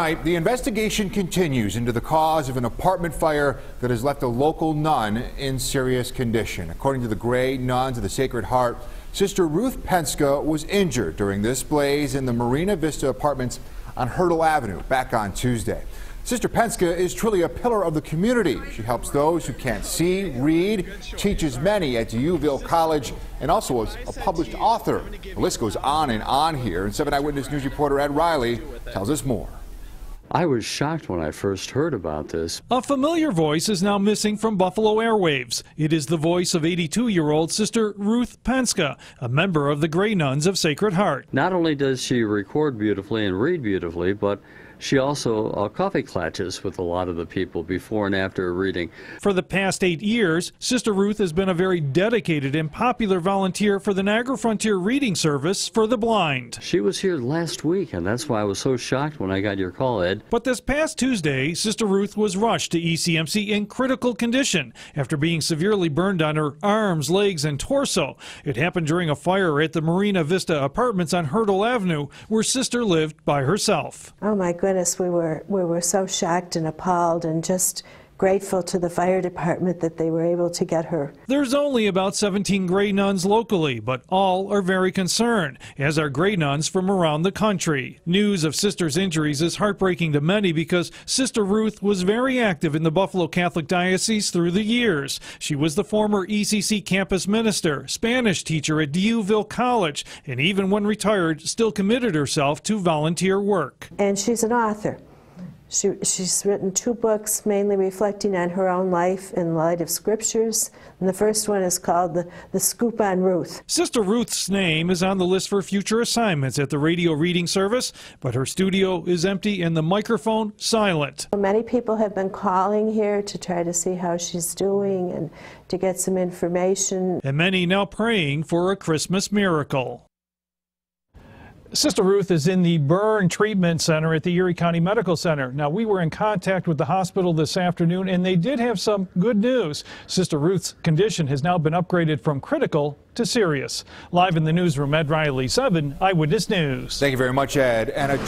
Tonight, the investigation continues into the cause of an apartment fire that has left a local nun in serious condition. According to the Grey Nuns of the Sacred Heart, Sister Ruth Penska was injured during this blaze in the Marina Vista apartments on Hertel Avenue back on Tuesday. Sister Penska is truly a pillar of the community. She helps those who can't see, read, teaches many at D'Youville College, and also is a published author. The list goes on and on here, and 7 Eyewitness News reporter Ed Riley tells us more. I was shocked when I first heard about this. A familiar voice is now missing from Buffalo airwaves. It is the voice of 82 year old Sister Ruth Penska, a member of the Grey Nuns of Sacred Heart. Not only does she record beautifully and read beautifully, but she also uh, coffee clatches with a lot of the people before and after a reading. For the past eight years, Sister Ruth has been a very dedicated and popular volunteer for the Niagara Frontier Reading Service for the Blind. She was here last week, and that's why I was so shocked when I got your call, Ed. But this past Tuesday, Sister Ruth was rushed to ECMC in critical condition after being severely burned on her arms, legs, and torso. It happened during a fire at the Marina Vista Apartments on Hertel Avenue, where Sister lived by herself. Oh my goodness we were, we were so shocked and appalled and just grateful to the fire department that they were able to get her. There's only about 17 Grey Nuns locally, but all are very concerned, as are Grey Nuns from around the country. News of Sister's injuries is heartbreaking to many because Sister Ruth was very active in the Buffalo Catholic Diocese through the years. She was the former ECC campus minister, Spanish teacher at D'Youville College, and even when retired, still committed herself to volunteer work. And she's an author. She, she's written two books mainly reflecting on her own life in light of scriptures. And the first one is called the, the Scoop on Ruth. Sister Ruth's name is on the list for future assignments at the radio reading service, but her studio is empty and the microphone silent. Many people have been calling here to try to see how she's doing and to get some information. And many now praying for a Christmas miracle. Sister Ruth is in the burn treatment center at the Erie County Medical Center. Now, we were in contact with the hospital this afternoon, and they did have some good news. Sister Ruth's condition has now been upgraded from critical to serious. Live in the newsroom, Ed Riley, 7 Eyewitness News. Thank you very much, Ed. And a